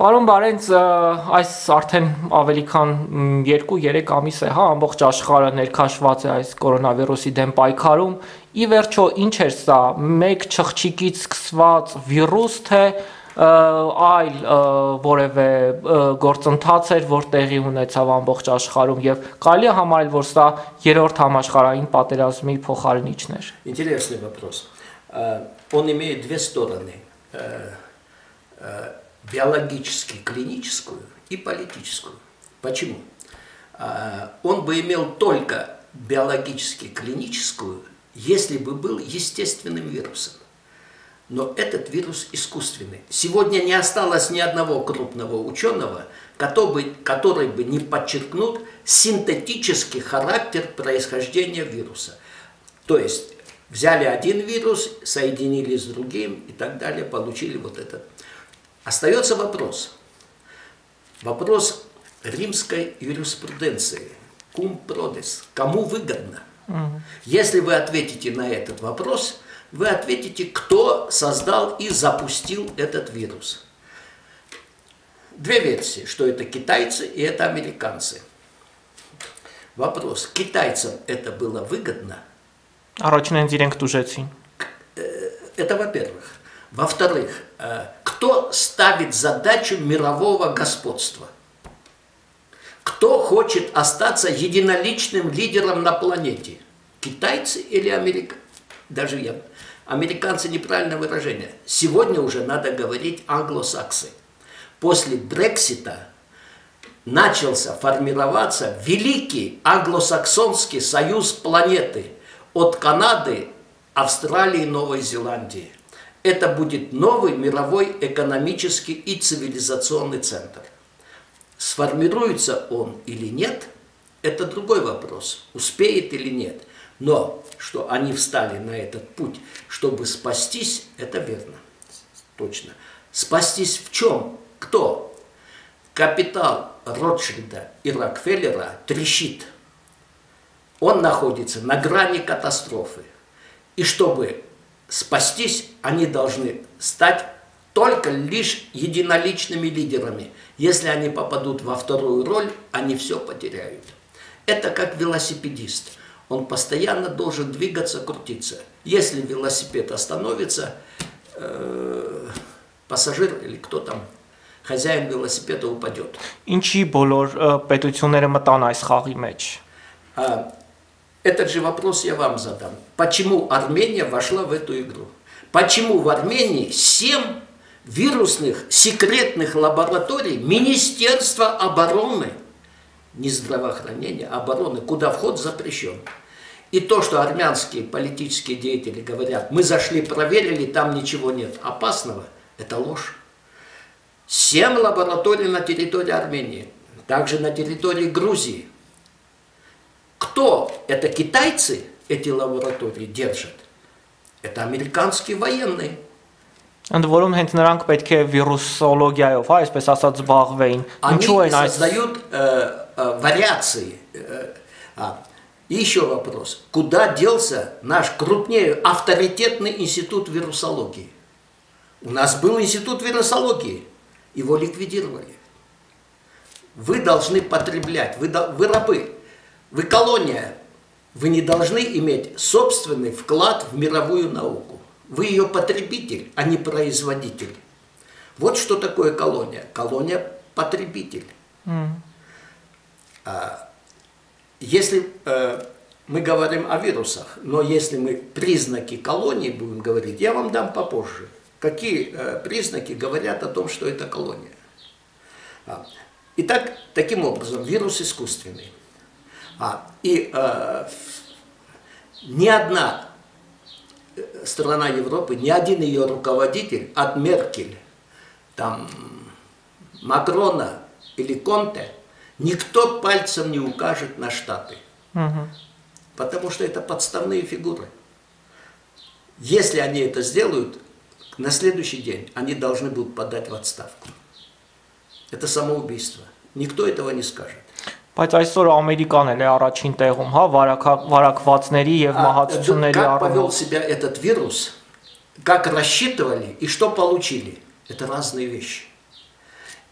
Պարոն Բարենց, այս արդեն ավելի քան 2-3 ամիս է, հա, ամբողջ աշխարհը ներքաշված է այս կորոնավիրուսի դեմ պայքարում։ Ի վերջո, ինչ էր սա, մեկ չղջիկից սկսված վիրուս, թե այլ որևէ գործընթաց էր, որ տեղի ունեցավ ամբողջ աշխարհում եւ կարելի է համարել, որ սա երրորդ համաշխարհային պատերազմի փոխարինիչն էր։ Интересный вопрос. Он имеет две стороны биологически клиническую и политическую. Почему? А, он бы имел только биологически клиническую, если бы был естественным вирусом. Но этот вирус искусственный. Сегодня не осталось ни одного крупного ученого, который, который бы не подчеркнул синтетический характер происхождения вируса. То есть взяли один вирус, соединили с другим и так далее, получили вот этот Остается вопрос. Вопрос римской юриспруденции. Кум продес. Кому выгодно? Угу. Если вы ответите на этот вопрос, вы ответите, кто создал и запустил этот вирус. Две версии, что это китайцы и это американцы. Вопрос, китайцам это было выгодно? А рочный интеллект уже э, Это во-первых. Во-вторых, э, кто ставит задачу мирового господства? Кто хочет остаться единоличным лидером на планете? Китайцы или американцы? Даже я. Американцы неправильное выражение. Сегодня уже надо говорить англосаксы. После Брексита начался формироваться великий англосаксонский союз планеты от Канады, Австралии и Новой Зеландии это будет новый мировой экономический и цивилизационный центр. Сформируется он или нет, это другой вопрос, успеет или нет. Но что они встали на этот путь, чтобы спастись, это верно, точно. Спастись в чем? Кто? Капитал Ротшильда и Рокфеллера трещит. Он находится на грани катастрофы. И чтобы спастись, они должны стать только лишь единоличными лидерами. Если они попадут во вторую роль, они все потеряют. Это как велосипедист. Он постоянно должен двигаться, крутиться. Если велосипед остановится, э, пассажир или кто там, хозяин велосипеда упадет. Ինչի բոլոր պետությունները մտան այս խաղի մեջ։ этот же вопрос я вам задам. Почему Армения вошла в эту игру? Почему в Армении семь вирусных секретных лабораторий Министерства обороны, не здравоохранения, а обороны, куда вход запрещен? И то, что армянские политические деятели говорят, мы зашли, проверили, там ничего нет опасного, это ложь. Семь лабораторий на территории Армении, также на территории Грузии, кто это китайцы эти лаборатории держат? Это американские военные. Ընդ որում հենց նրանք պետք է վիրուսոլոգիայով, հա, այսպես ասած, զբաղվեին։ Ինչու են այս создают э, э, вариации. Э, а, еще вопрос. Куда делся наш крупнее авторитетный институт вирусологии? У нас был институт вирусологии. Его ликвидировали. Вы должны потреблять, вы, вы рабы. Вы колония, вы не должны иметь собственный вклад в мировую науку. Вы ее потребитель, а не производитель. Вот что такое колония. Колония – потребитель. Mm. А, если э, мы говорим о вирусах, но если мы признаки колонии будем говорить, я вам дам попозже. Какие э, признаки говорят о том, что это колония. А, итак, таким образом, вирус искусственный. А, и э, ни одна э, страна Европы, ни один ее руководитель, от Меркель, там, Макрона или Конте, никто пальцем не укажет на Штаты. Угу. Потому что это подставные фигуры. Если они это сделают, на следующий день они должны будут подать в отставку. Это самоубийство. Никто этого не скажет. Բայց այսօր Ամերիկան էլ է առաջին տեղում, հա, վարակվածների եւ մահացությունների առումով։ Как повел себя этот вирус, как рассчитывали и что получили, это разные вещи.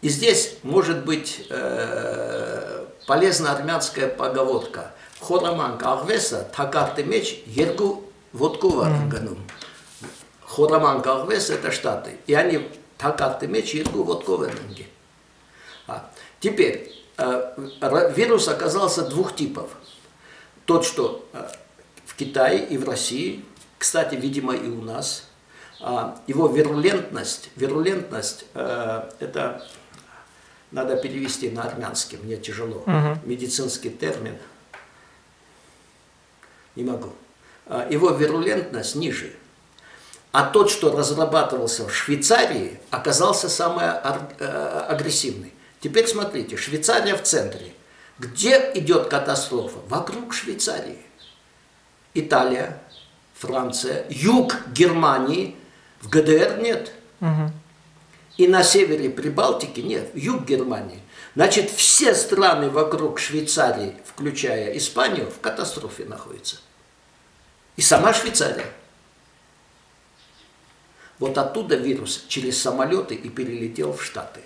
И здесь может быть э, полезна армянская поговорка. Խորամանկ աղվեսը թակարտի մեջ երկու ոտքով է գնում։ Խորամանկ աղվես это Штаты. И они թակարտի մեջ երկու ոտքով են ընկել։ А, Теперь, э, вирус оказался двух типов. Тот, что э, в Китае и в России, кстати, видимо, и у нас, а, его вирулентность, вирулентность э, это надо перевести на армянский, мне тяжело. Угу. Медицинский термин. Не могу. А, его вирулентность ниже. А тот, что разрабатывался в Швейцарии, оказался самый э, агрессивный. Теперь смотрите, Швейцария в центре. Где идет катастрофа? Вокруг Швейцарии. Италия, Франция, юг Германии, в ГДР нет. Угу. И на севере Прибалтики нет, юг Германии. Значит, все страны вокруг Швейцарии, включая Испанию, в катастрофе находятся. И сама Швейцария. Вот оттуда вирус через самолеты и перелетел в Штаты.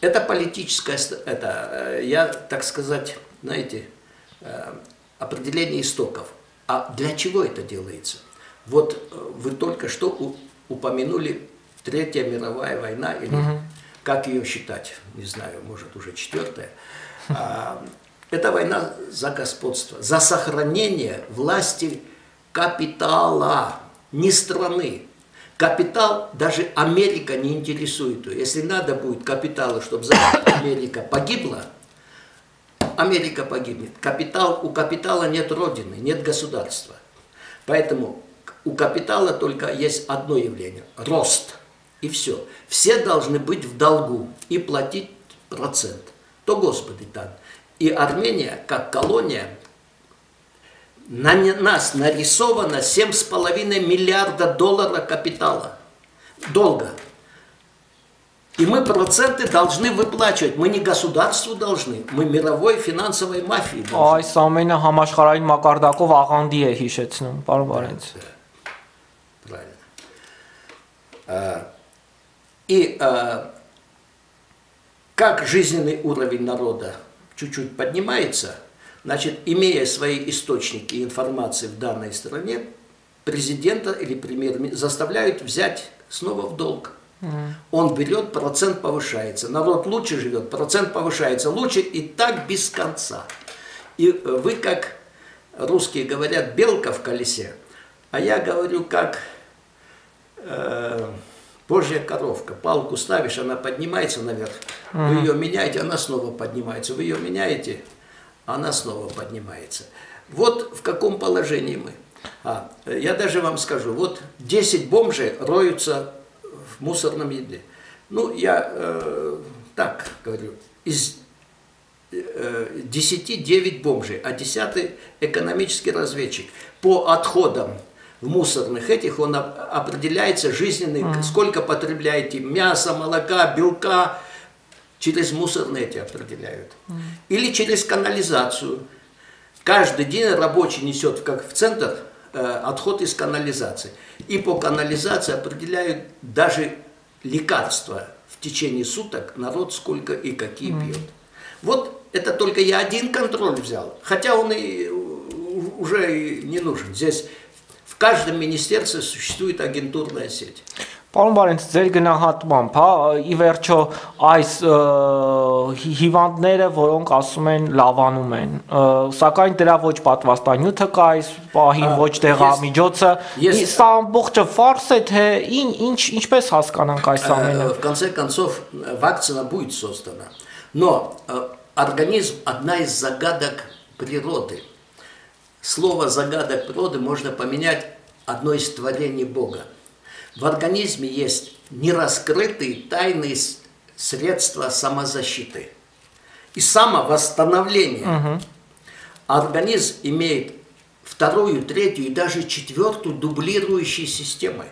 Это политическое, это, я, так сказать, знаете, определение истоков. А для чего это делается? Вот э, вы только что упомянули Третья мировая война, или угу. как ее считать, не знаю, может уже четвертая. Это война за господство, за сохранение власти капитала, не страны. Капитал даже Америка не интересует. Если надо будет капитала, чтобы Америка погибла, Америка погибнет. Капитал, у капитала нет родины, нет государства. Поэтому у капитала только есть одно явление – рост. И все. Все должны быть в долгу и платить процент. То Господи там. И Армения, как колония, на нас нарисовано 7,5 миллиарда долларов капитала. Долга. И мы проценты должны выплачивать. Мы не государству должны, мы мировой финансовой мафии должны. Այս ամենը համաշխարհային մակարդակով աղանդի է հիշեցնում, պարոն Բարենց։ Правильно. И а, как жизненный уровень народа чуть-чуть поднимается, значит, имея свои источники информации в данной стране, президента или премьер заставляют взять снова в долг. Он берет, процент повышается. Народ лучше живет, процент повышается лучше и так без конца. И вы, как русские говорят, белка в колесе, а я говорю, как э, Божья коровка. Палку ставишь, она поднимается наверх. Вы ее меняете, она снова поднимается. Вы ее меняете, она снова поднимается. Вот в каком положении мы. А, я даже вам скажу, вот 10 бомжей роются в мусорном еде. Ну, я э, так говорю, из э, 10 9 бомжей, а 10 экономический разведчик. По отходам в мусорных этих он определяется жизненный, mm. сколько потребляете мяса, молока, белка, через мусорные эти определяют. Или через канализацию. Каждый день рабочий несет как в центр э, отход из канализации. И по канализации определяют даже лекарства в течение суток, народ сколько и какие пьет. Вот это только я один контроль взял, хотя он и уже и не нужен. Здесь в каждом министерстве существует агентурная сеть. Պարոն Բարենց, ձեր գնահատմամբ, հա, ի վերջո այս հիվանդները, որոնք ասում են լավանում են, սակայն դրա ոչ պատվաստանյութը կա այս պահին, ոչ դեղամիջոցը, սա ամբողջը ֆարս է, թե ինչ ինչպես հասկանանք այս ամենը։ В конце концов, вакцина будет создана. Но организм одна из загадок природы. Слово загадок природы можно поменять одно из творений Бога. В организме есть нераскрытые тайные средства самозащиты и самовосстановления. Угу. Организм имеет вторую, третью и даже четвертую дублирующие системы.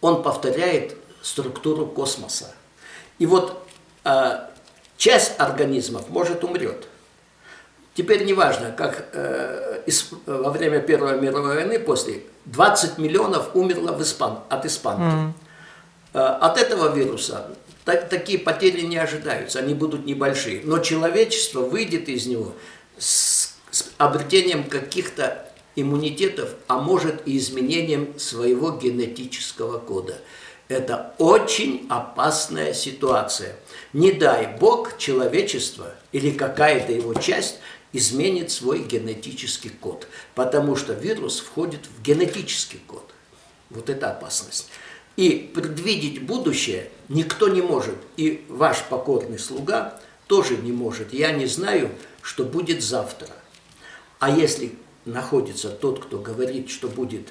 Он повторяет структуру космоса. И вот э, часть организмов может умрет. Теперь неважно, как э, из, во время Первой мировой войны после 20 миллионов умерло в испан, от испанки. Mm. Э, от этого вируса так, такие потери не ожидаются, они будут небольшие. Но человечество выйдет из него с, с обретением каких-то иммунитетов, а может и изменением своего генетического кода. Это очень опасная ситуация. Не дай Бог человечество или какая-то его часть изменит свой генетический код, потому что вирус входит в генетический код. Вот это опасность. И предвидеть будущее никто не может. И ваш покорный слуга тоже не может. Я не знаю, что будет завтра. А если находится тот, кто говорит, что будет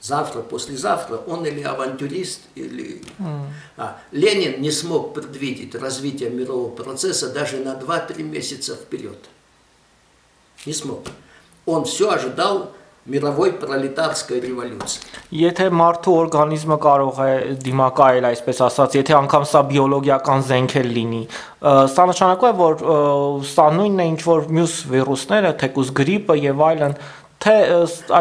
завтра, послезавтра, он или авантюрист, или... Mm. А, Ленин не смог предвидеть развитие мирового процесса даже на 2-3 месяца вперед. Не смог. Он все ожидал мировой пролетарской революции։ Եթե մարդու օրգանիզմը կարող է դիմակայել, այսպես ասած, եթե անգամ սա բիոլոգիական զենք էլ լինի, սա նշանակում է, որ սա նույնն է ինչ որ մյուս վիրուսները, թեկուզ գրիպը եւ այլն, թե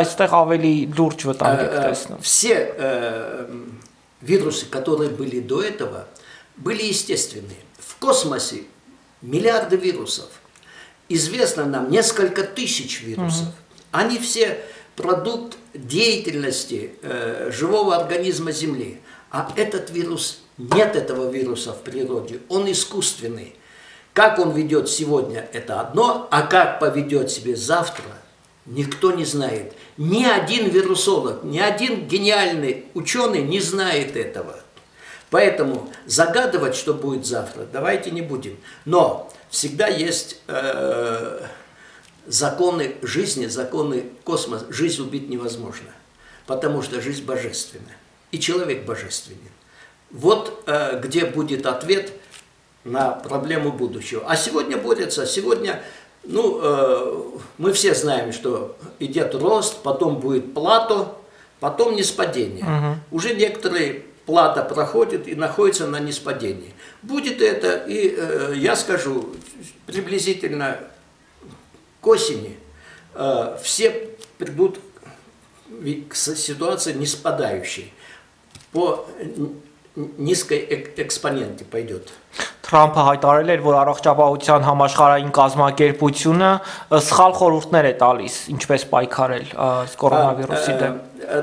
այստեղ ավելի լուրջ վտանգ եք տեսնում։ Все вирусы, которые были до этого, были естественные. В космосе миллиарды вирусов. Известно нам несколько тысяч вирусов. Mm-hmm. Они все продукт деятельности э, живого организма Земли. А этот вирус, нет этого вируса в природе, он искусственный. Как он ведет сегодня, это одно, а как поведет себе завтра, никто не знает. Ни один вирусолог, ни один гениальный ученый не знает этого. Поэтому загадывать, что будет завтра, давайте не будем. Но всегда есть э, законы жизни, законы космоса, жизнь убить невозможно, потому что жизнь божественна, и человек божественен. Вот э, где будет ответ на проблему будущего. А сегодня борются, сегодня, ну, э, мы все знаем, что идет рост, потом будет плато, потом неспадение. Угу. Уже некоторые плата проходит и находится на неспадении. Будет это, и э, я скажу, приблизительно к осени э, все придут к ситуации не спадающей. По նիսկայ էքսպոնենտի պայդոտ Թրամփը հայտարարել էր, որ առողջապահության համաշխարհային կազմակերպությունը սխալ խորհուրդներ է տալիս, ինչպես պայքարել կորոնավիրուսի դեմ։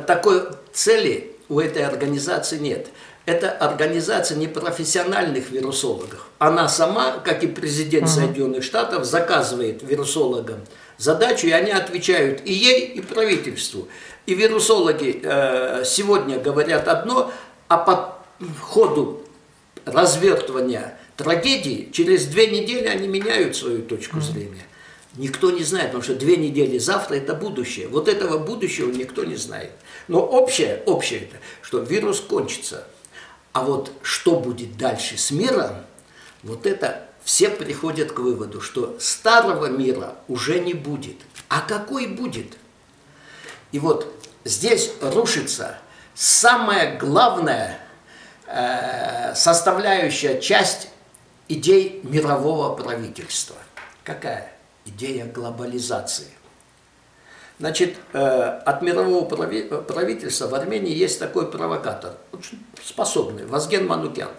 Такой цели у этой организации нет. Это организация непрофессиональных вирусологов. Она сама, как и президент Соединенных Штатов, заказывает вирусологам задачу, и они отвечают и ей, и правительству. И вирусологи э, сегодня говорят одно, а по ходу развертывания трагедии через две недели они меняют свою точку зрения. Никто не знает, потому что две недели завтра это будущее. Вот этого будущего никто не знает. Но общее, общее это, что вирус кончится. А вот что будет дальше с миром, вот это все приходят к выводу, что старого мира уже не будет. А какой будет? И вот здесь рушится самая главная э, составляющая часть идей мирового правительства. Какая? Идея глобализации. Значит, э, от мирового правительства в Армении есть такой провокатор, очень способный, Вазген Манукян.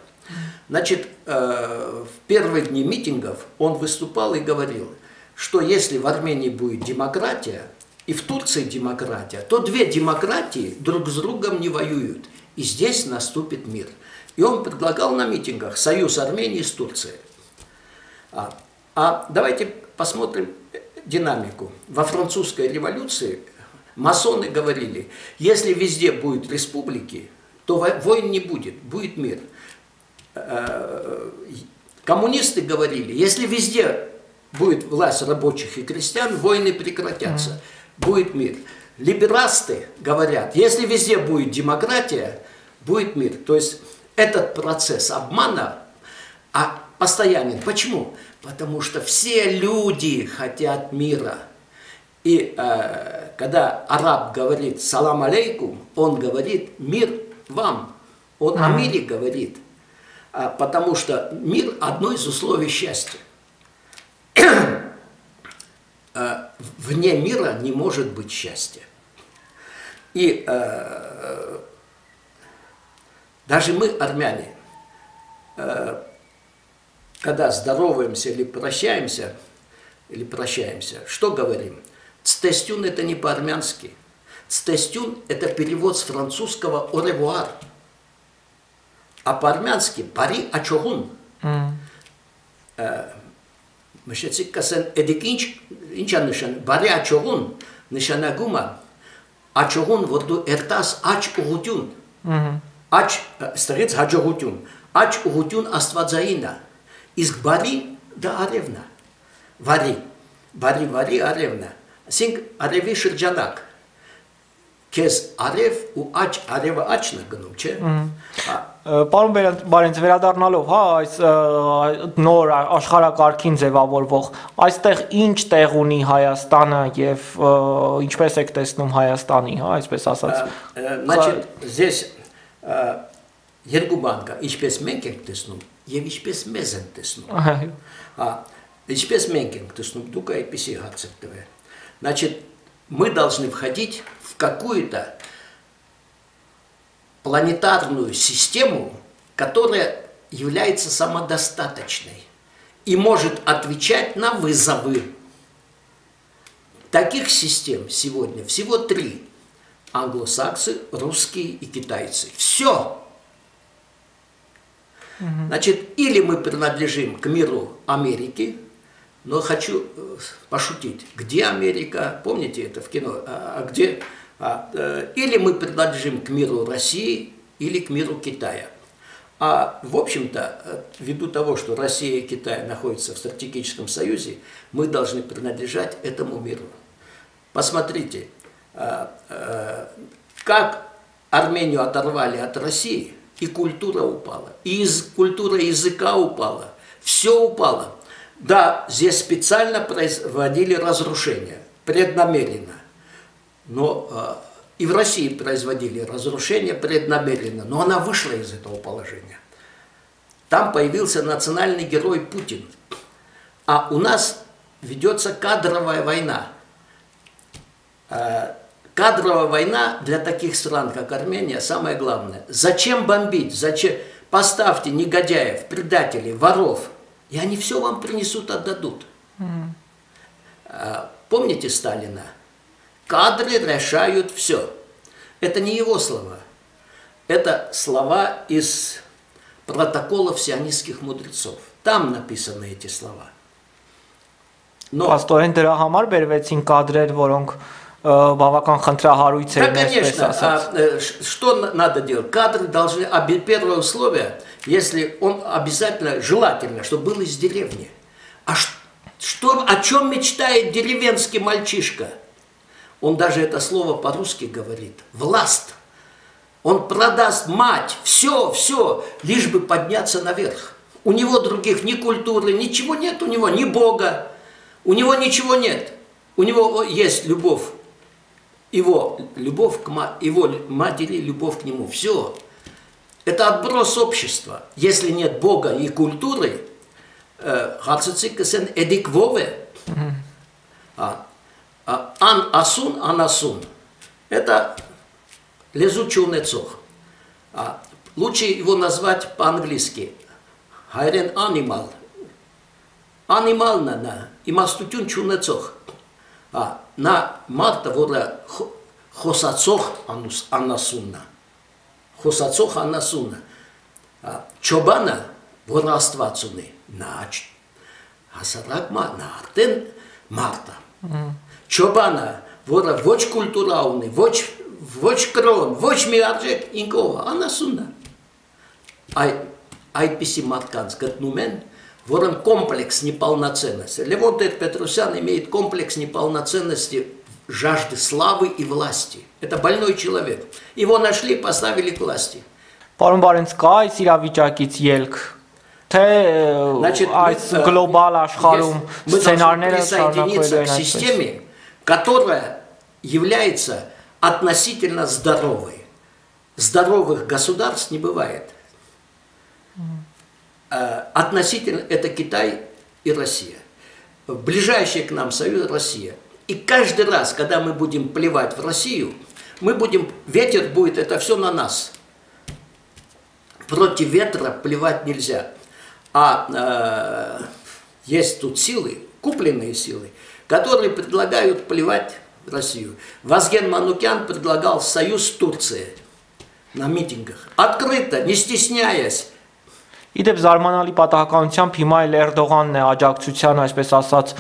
Значит, э, в первые дни митингов он выступал и говорил, что если в Армении будет демократия, и в Турции демократия, то две демократии друг с другом не воюют. И здесь наступит мир. И он предлагал на митингах союз Армении с Турцией. А, а давайте посмотрим динамику. Во французской революции масоны говорили, если везде будут республики, то войн не будет, будет мир. Э, коммунисты говорили, если везде будет власть рабочих и крестьян, войны прекратятся, будет мир. Либерасты говорят, если везде будет демократия, будет мир. То есть этот процесс обмана а постоянен. Почему? Потому что все люди хотят мира. И э, когда араб говорит «салам алейкум», он говорит «мир вам». Он о мире говорит. А, потому что мир – одно из условий счастья. э, вне мира не может быть счастья. И э, даже мы, армяне, э, когда здороваемся или прощаемся, или прощаемся, что говорим? Цтестюн это не по-армянски. Цтестюн это перевод с французского «au revoir». А по-армянски «пари ачогун». Mm. Մշեցիք կասեն, էդիկ ինչ, ինչ է նշան, բարի աչողուն նշանակում է, աչողուն, որ դու երտաս աչ ուղություն, աչ, ստեղից հաջողություն, աչ ուղություն աստվածային է, իսկ բարի դա արևն է, վարի, բարի, վարի արևն է, ասինք արևի շրջանակ, քեզ արև ու աչ, արևը աչն է գնում, չէ։ Պարոն Բարենց վերադառնալով, հա, այս նոր աշխարհակարգին ձևավորվող, այստեղ ինչ տեղ ունի Հայաստանը եւ ինչպես եք տեսնում Հայաստանի, հա, այսպես ասած։ Значит, здесь երկու բան կա, ինչպես մենք ենք տեսնում եւ ինչպես մեզ են տեսնում։ Հա, ինչպես մենք ենք տեսնում, դուք այդպեսի հարց եք տվել։ Значит, мы должны входить в какую-то планетарную систему, которая является самодостаточной и может отвечать на вызовы. Таких систем сегодня всего три. Англосаксы, русские и китайцы. Все. Значит, или мы принадлежим к миру Америки, но хочу э, пошутить. Где Америка? Помните это в кино? А, а где? А, э, или мы принадлежим к миру России, или к миру Китая. А в общем-то, э, ввиду того, что Россия и Китай находятся в стратегическом союзе, мы должны принадлежать этому миру. Посмотрите, как Армению оторвали от России, и культура упала, и из, культура языка упала, все упало. Да, здесь специально производили разрушения, преднамеренно. Но э, и в России производили разрушения преднамеренно, но она вышла из этого положения. Там появился национальный герой Путин. А у нас ведется кадровая война. Э, кадровая война для таких стран, как Армения, самое главное. Зачем бомбить? Зачем? Поставьте негодяев, предателей, воров – и они все вам принесут, отдадут. Mm. Помните Сталина? Кадры решают все. Это не его слова. Это слова из протоколов сионистских мудрецов. Там написаны эти слова. Но... Աստորեն դրա համար բերվեցին կադրեր, որոնք բավական խնդրահարույց էին, այսպես ասած։ Что надо делать? Кадры должны, первое условие – если он обязательно, желательно, чтобы был из деревни. А что, о чем мечтает деревенский мальчишка? Он даже это слово по-русски говорит. Власть. Он продаст мать, все, все, лишь бы подняться наверх. У него других ни культуры, ничего нет у него, ни Бога. У него ничего нет. У него есть любовь. его любовь к его матери, любовь к нему. Все. Это отброс общества. Если нет Бога и культуры, харцицикасен эдиквове, ан асун, анасун. Это лезучий нецох. Лучше его назвать по-английски. Хайрен анимал. Анимална на. Имастутюн чунецох. նա մարդը, որը խոսացող անասունն է, խոսացող անասունն է, չոբանը, որ աստված ունի, նա հասարակ մարդ, նա արդեն մարդը։ Չոբանը, որը ոչ կուլտուրա ունի, ոչ ոչ կրոն, ոչ մի արժեք ինքով անասունն է։ Այդ այդպիսի մարդկանց գտնում են, որոնք комплекс неполноценности. Левон Петросян имеет комплекс неполноценности жажды славы и власти. Это больной человек. Его нашли, поставили к власти. Պարոն Բարենց, կա այս իրավիճակից ելք, թե այս գլոբալ աշխարհում սցենարները շարունակվելու են системе, которая является относительно здоровой. Здоровых государств не бывает. Относительно это Китай и Россия. ближайший к нам союз Россия. И каждый раз, когда мы будем плевать в Россию, мы будем, ветер будет, это все на нас. Против ветра плевать нельзя. А э, есть тут силы, купленные силы, которые предлагают плевать в Россию. Вазген Манукян предлагал союз с Турцией на митингах. Открыто, не стесняясь. Իդեպ զարմանալի պատահականությամբ հիմա էլ Էրդողանն է աջակցության, այսպես ասած,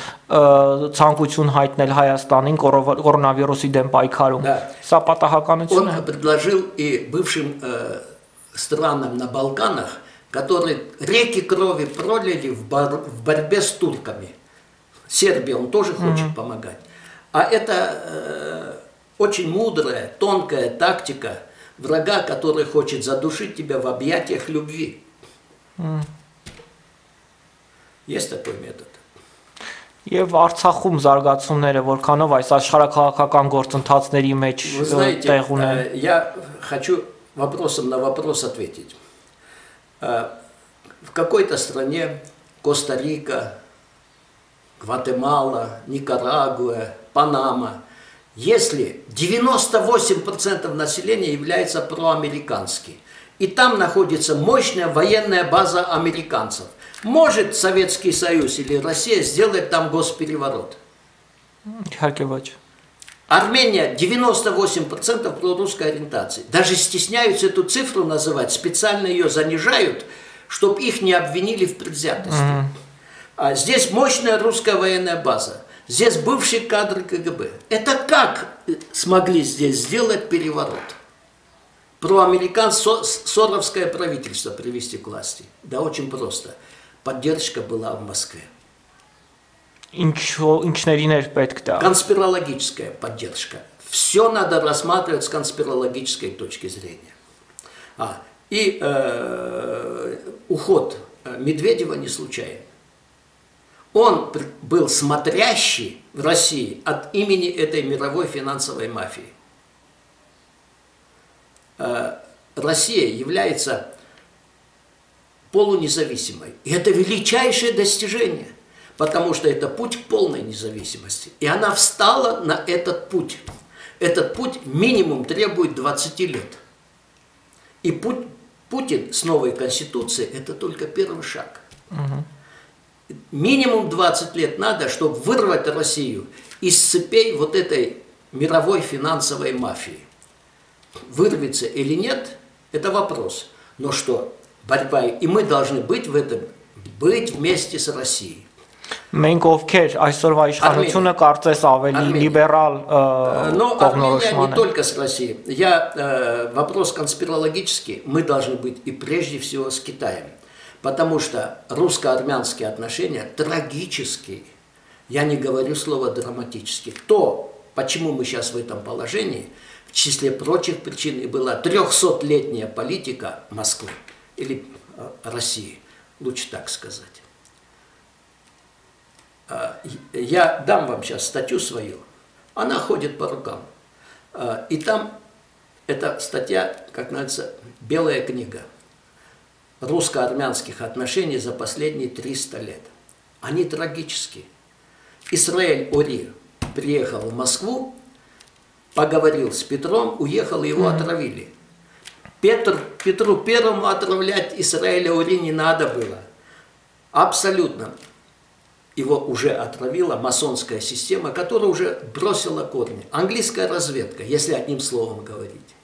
ցանկություն հայտնել Հայաստանին կորոնավիրուսի դեմ պայքարում։ Սա պատահականություն է։ Он предложил и бывшим э, странам на Балканах, которые реки крови пролили в, бор в борьбе с турками. Сербия, он тоже хочет mm -hmm. помогать. А это э, очень мудрая, тонкая тактика врага, который хочет задушить тебя в объятиях любви. Mm. Есть такой метод. Եվ Արցախում զարգացումները որքանով այս աշխարհակաղակական գործընթացների մեջ տեղ ունեն։ Э, я хочу вопросом на вопрос ответить. Э, в какой-то стране Коста-Рика, Гватемала, Никарагуа, Панама, если 98% населения является проамериканским, и там находится мощная военная база американцев. Может Советский Союз или Россия сделать там госпереворот? Армения 98% прорусской ориентации. Даже стесняются эту цифру называть, специально ее занижают, чтобы их не обвинили в предвзятости. Mm. А здесь мощная русская военная база. Здесь бывшие кадры КГБ. Это как смогли здесь сделать переворот? Проамериканское соровское правительство привести к власти? Да очень просто. Поддержка была в Москве. Конспирологическая поддержка. Все надо рассматривать с конспирологической точки зрения. А, и э, уход э, Медведева не случайен. Он был смотрящий в России от имени этой мировой финансовой мафии. Э, Россия является полунезависимой. И это величайшее достижение, потому что это путь к полной независимости. И она встала на этот путь. Этот путь минимум требует 20 лет. И путь, Путин с новой конституцией – это только первый шаг. Угу. Минимум 20 лет надо, чтобы вырвать Россию из цепей вот этой мировой финансовой мафии вырвется или нет, это вопрос. Но что, борьба, и мы должны быть в этом, быть вместе с Россией. Մենք ովքեր այսօրվա իշխանությունը կարծես ավելի либерал Но Армения не только с Россией. Я э, вопрос конспирологический. Мы должны быть и прежде всего с Китаем. Потому что русско-армянские отношения трагические. Я не говорю слово драматические. То, почему мы сейчас в этом положении – в числе прочих причин и была 300-летняя политика Москвы или э, России, лучше так сказать. А, я дам вам сейчас статью свою, она ходит по рукам. А, и там эта статья, как называется, «Белая книга» русско-армянских отношений за последние 300 лет. Они трагические. Исраэль Ори приехал в Москву поговорил с Петром, уехал, его отравили. Петр, Петру Первому отравлять Израиля Ури не надо было. Абсолютно. Его уже отравила масонская система, которая уже бросила корни. Английская разведка, если одним словом говорить.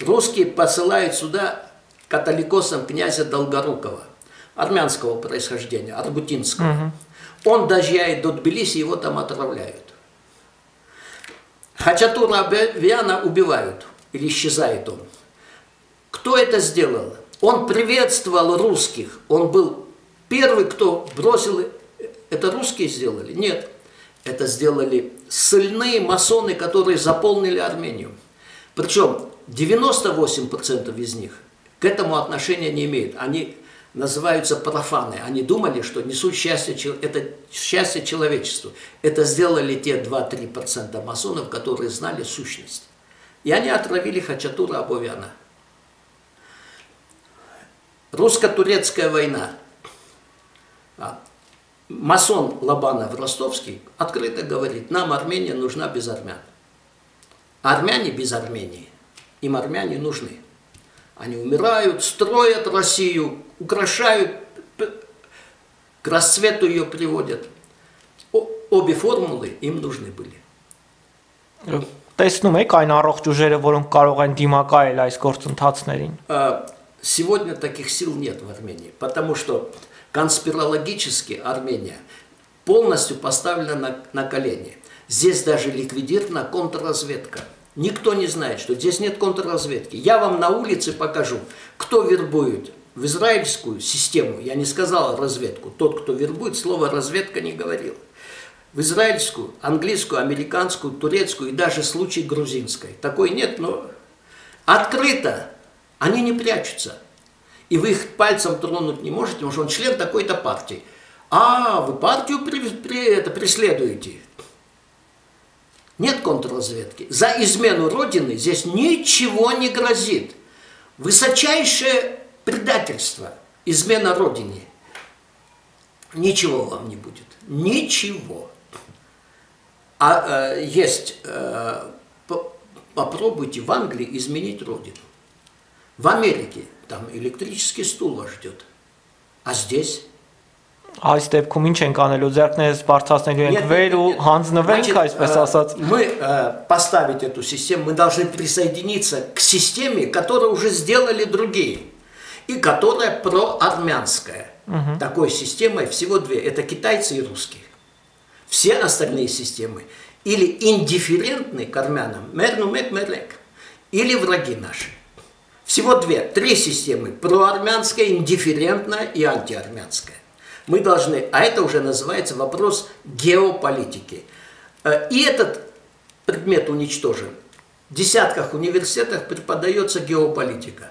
Русские посылают сюда католикосам князя Долгорукова, армянского происхождения, аргутинского. Угу. Он доезжает до Тбилиси, его там отравляют. Хачатура Абиана убивают, или исчезает он. Кто это сделал? Он приветствовал русских, он был первый, кто бросил... Это русские сделали? Нет. Это сделали сильные масоны, которые заполнили Армению. Причем 98% из них к этому отношения не имеют. Они называются профаны. Они думали, что несут счастье, это счастье человечеству. Это сделали те 2-3% масонов, которые знали сущность. И они отравили Хачатура Абовяна. Русско-турецкая война. А, масон Лобанов Ростовский открыто говорит, нам Армения нужна без армян. Армяне без Армении, им армяне нужны. Они умирают, строят Россию, украшают, к расцвету ее приводят. Обе формулы им нужны были. Տեսնում եք այն առողջ ուժերը, որոնք կարող են դիմակայել այս գործընթացներին։ Сегодня таких сил нет в Армении, потому что конспирологически Армения полностью поставлена на, на колени. Здесь даже ликвидирована контрразведка. Никто не знает, что здесь нет контрразведки. Я вам на улице покажу, кто вербует в израильскую систему. Я не сказал разведку. Тот, кто вербует, слово разведка не говорил. В израильскую, английскую, американскую, турецкую и даже случай грузинской. Такой нет, но открыто. Они не прячутся. И вы их пальцем тронуть не можете, потому что он член такой-то партии. А, вы партию при, при, это, преследуете. Нет контрразведки. За измену Родины здесь ничего не грозит. Высочайшее предательство, измена Родине. Ничего вам не будет. Ничего. А э, есть, э, по, попробуйте в Англии изменить Родину. В Америке там электрический стул вас ждет. А здесь Այս դեպքում ինչ ենք անելու ձեռքներս բարձրացնելու ենք վեր ու հանձնվենք այսպես ասած мы поставить эту систему мы должны присоединиться к системе которую уже сделали другие и которая проармянская угу. такой системой всего две это китайцы и русские все остальные системы или индифферентны к армянам мернумек мерлек или враги наши всего две три системы проармянская индифферентная и антиармянская мы должны, а это уже называется вопрос геополитики. Э, и этот предмет уничтожен. В десятках университетах преподается геополитика.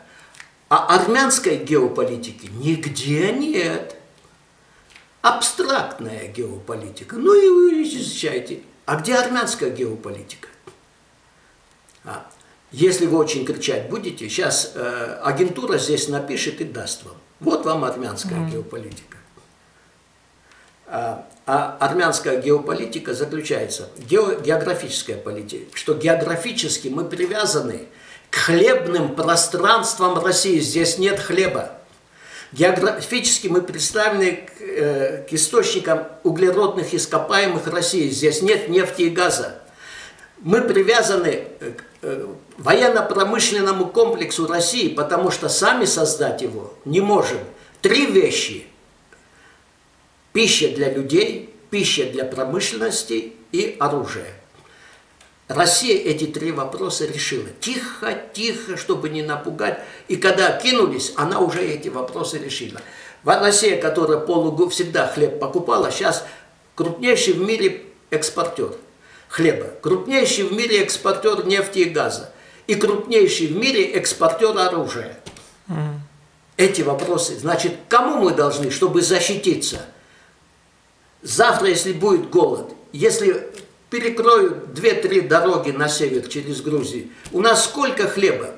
А армянской геополитики нигде нет. Абстрактная геополитика. Ну и вы изучаете. А где армянская геополитика? А, если вы очень кричать будете, сейчас э, агентура здесь напишет и даст вам. Вот вам армянская mm. геополитика. А, а армянская геополитика заключается, географическая политика, что географически мы привязаны к хлебным пространствам России. Здесь нет хлеба. Географически мы представлены к, э, к источникам углеродных ископаемых России. Здесь нет нефти и газа. Мы привязаны к э, военно-промышленному комплексу России, потому что сами создать его не можем. Три вещи – Пища для людей, пища для промышленности и оружие. Россия эти три вопроса решила. Тихо, тихо, чтобы не напугать. И когда кинулись, она уже эти вопросы решила. Россия, которая полугу всегда хлеб покупала, сейчас крупнейший в мире экспортер хлеба, крупнейший в мире экспортер нефти и газа и крупнейший в мире экспортер оружия. Mm. Эти вопросы, значит, кому мы должны, чтобы защититься – Завтра, если будет голод, если перекроют две-три дороги на север через Грузию, у нас сколько хлеба?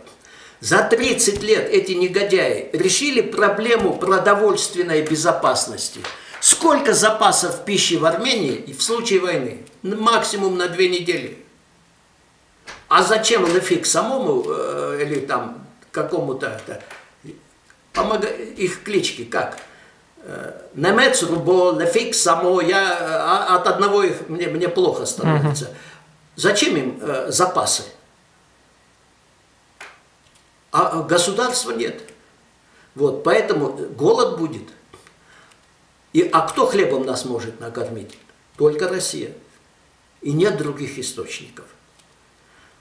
За 30 лет эти негодяи решили проблему продовольственной безопасности. Сколько запасов пищи в Армении в случае войны? Максимум на две недели. А зачем нафиг самому э, или там какому-то помога... их клички как? Немец, Рубо, Лефик, Само, я а, от одного их мне, мне плохо становится. Угу. Зачем им э, запасы? А государства нет. Вот, поэтому голод будет. И, а кто хлебом нас может накормить? Только Россия. И нет других источников.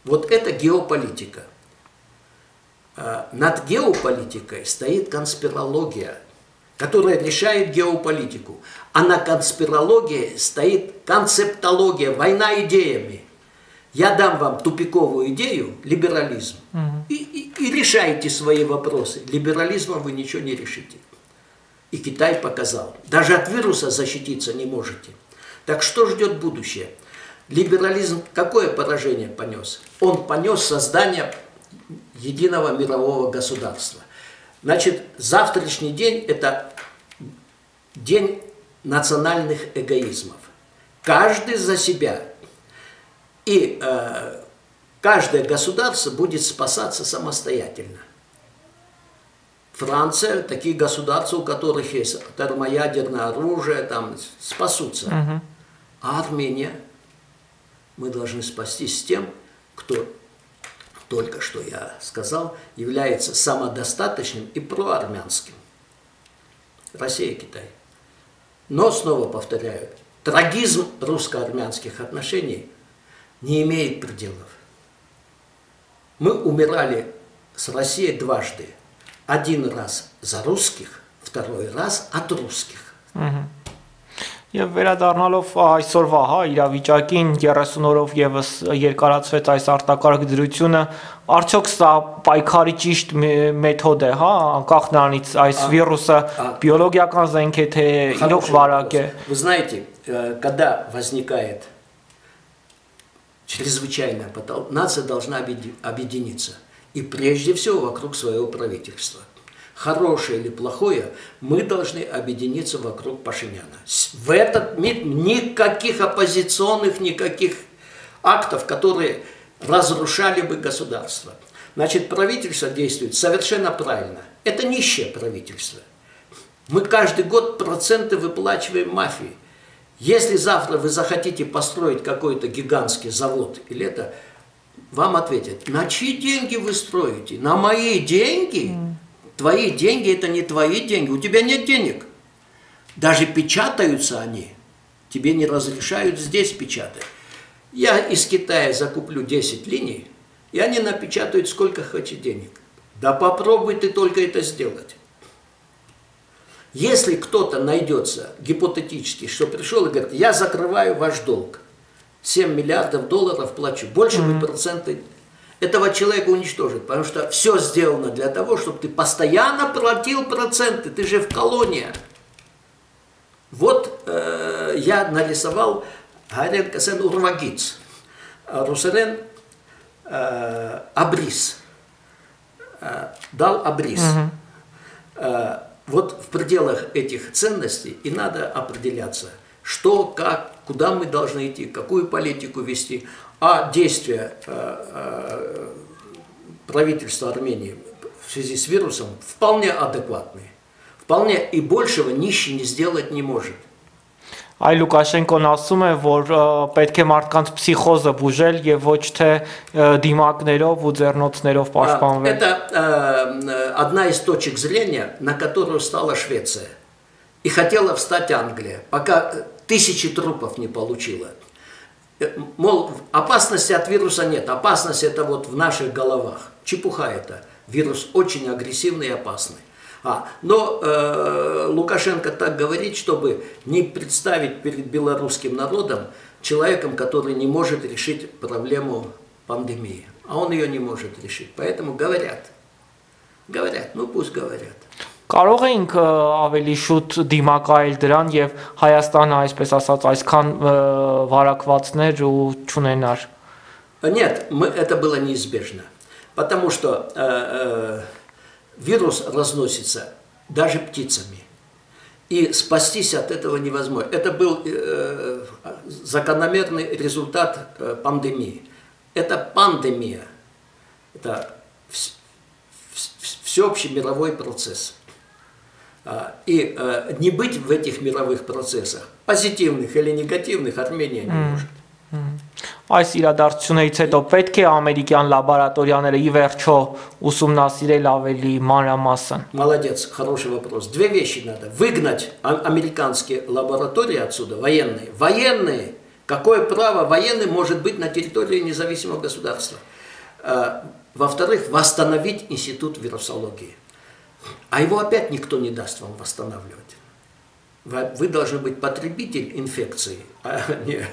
Вот это геополитика. А над геополитикой стоит конспирология – которая решает геополитику. А на конспирологии стоит концептология, война идеями. Я дам вам тупиковую идею, либерализм, угу. и, и, и решайте свои вопросы. Либерализмом вы ничего не решите. И Китай показал. Даже от вируса защититься не можете. Так что ждет будущее? Либерализм какое поражение понес? Он понес создание единого мирового государства. Значит, завтрашний день – это день национальных эгоизмов. Каждый за себя. И э, каждое государство будет спасаться самостоятельно. Франция, такие государства, у которых есть термоядерное оружие, там спасутся. Угу. А Армения, мы должны спастись с тем, кто только что я сказал, является самодостаточным и проармянским. Россия и Китай. Но, снова повторяю, трагизм русско-армянских отношений не имеет пределов. Мы умирали с Россией дважды. Один раз за русских, второй раз от русских. Угу. Եվ վերադառնալով այսօրվա հա իրավիճակին 30 օրով եւս երկարացվեց այս արտակարգ դրությունը, արդյոք սա պայքարի ճիշտ մեթոդ է, հա, անկախ նրանից այս վիրուսը բիոլոգիական զենք է թե իրոք վարակ է։ Вы знаете, когда возникает чрезвычайная патология, нация должна объединиться и прежде всего вокруг своего правительства хорошее или плохое, мы должны объединиться вокруг Пашиняна. В этот мир никаких оппозиционных, никаких актов, которые разрушали бы государство. Значит, правительство действует совершенно правильно. Это нищее правительство. Мы каждый год проценты выплачиваем мафии. Если завтра вы захотите построить какой-то гигантский завод или это, вам ответят, на чьи деньги вы строите? На мои деньги? Твои деньги – это не твои деньги, у тебя нет денег. Даже печатаются они, тебе не разрешают здесь печатать. Я из Китая закуплю 10 линий, и они напечатают сколько хочет денег. Да попробуй ты только это сделать. Если кто-то найдется гипотетически, что пришел и говорит, я закрываю ваш долг, 7 миллиардов долларов плачу, больше вы проценты этого человека уничтожить, потому что все сделано для того, чтобы ты постоянно платил проценты, ты же в колонии. Вот э, я нарисовал Гарен Касен Урвагиц, Русален э, Абрис, э, дал Абрис. Угу. Э, вот в пределах этих ценностей и надо определяться, что, как, куда мы должны идти, какую политику вести а действия э, э, правительства Армении в связи с вирусом вполне адекватные. Вполне и большего нищий не сделать не может. Այ Լուկաշենկոն ասում է, որ պետք է մարդկանց փսիխոզը բուժել եւ ոչ թե դիմակներով ու ձեռնոցներով պաշտպանվել։ Это одна из точек зрения, на которую стала Швеция. И хотела встать Англия, пока тысячи трупов не получила. Э, мол, опасности от вируса нет, опасность это вот в наших головах. Чепуха это. Вирус очень агрессивный и опасный. А, но э, Лукашенко так говорит, чтобы не представить перед белорусским народом человеком, который не может решить проблему пандемии. А он ее не может решить. Поэтому говорят. Говорят, ну пусть говорят. Կարող էինք ավելի շուտ դիմակայել դրան եւ Հայաստանը, այսպես ասած, այսքան վարակվածներ ու չունենար։ Нет, мы, это было неизбежно. Потому что э, э, вирус разносится даже птицами. И спастись от этого невозможно. Это был э, закономерный результат э, пандемии. Это пандемия. Это всеобщий мировой процесс. И не быть в этих мировых процессах, позитивных или негативных, Армения не может. Այս իրադարձությունից հետո պետք է ամերիկյան լաբորատորիաները ի վերջո ուսումնասիրել ավելի մանրամասն։ Молодец, хороший вопрос. Две вещи надо. Выгнать американские лаборатории отсюда, военные. Военные. Какое право военный может быть на территории независимого государства? Во-вторых, восстановить институт вирусологии. А его опять никто не даст вам восстанавливать. Вы должны быть потребитель инфекции, а не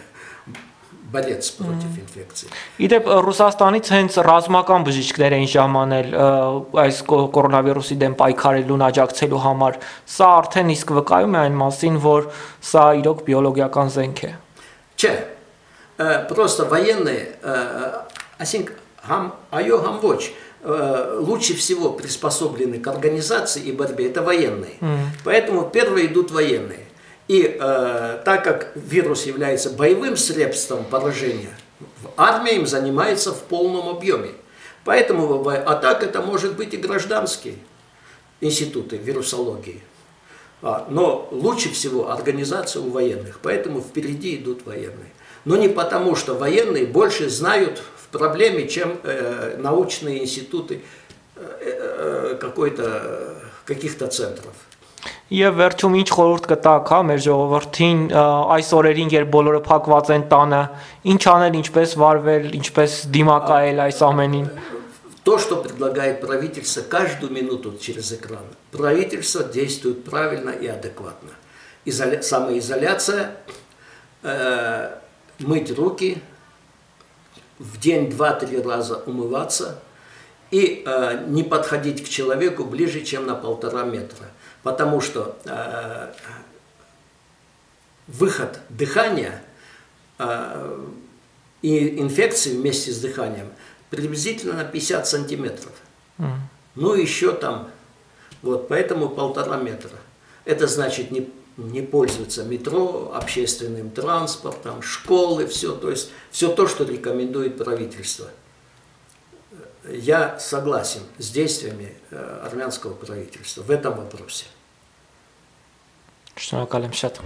борец против инфекции. Իդեպ Ռուսաստանից հենց ռազմական բժիշկներ էին ժամանել այս կորոնավիրուսի դեմ պայքարելուն աջակցելու համար։ Սա արդեն իսկ վկայում է այն մասին, որ սա իրոք բիոլոգիական զենք է։ Չէ, просто военные, ասենք համ այո համ ոչ Э, лучше всего приспособлены к организации и борьбе, это военные. Mm. Поэтому первые идут военные. И э, так как вирус является боевым средством поражения, армия им занимается в полном объеме. Поэтому а так это может быть и гражданские институты вирусологии. А, но лучше всего организация у военных, поэтому впереди идут военные. Но не потому, что военные больше знают проблеме, чем э, научные институты э, э, какой-то, каких-то центров. Եվ վերջում ինչ խորհուրդ կտաք, հա, մեր ժողովրդին այս օրերին, երբ բոլորը փակված են տանը, ինչ անել, ինչպես վարվել, ինչպես դիմակայել այս ամենին։ То, что предлагает правительство каждую минуту через экран, правительство действует правильно и адекватно. Изоля... Самоизоляция, э, мыть руки, в день два-три раза умываться и э, не подходить к человеку ближе, чем на полтора метра потому что э, выход дыхания э, и инфекции вместе с дыханием приблизительно на 50 сантиметров. Mm. Ну, еще там, вот, поэтому полтора метра. Это значит не, не пользуются метро, общественным транспортом, школы, все, то есть все то, что рекомендует правительство. Я согласен с действиями э, армянского правительства в этом вопросе. Что, на Калимшат?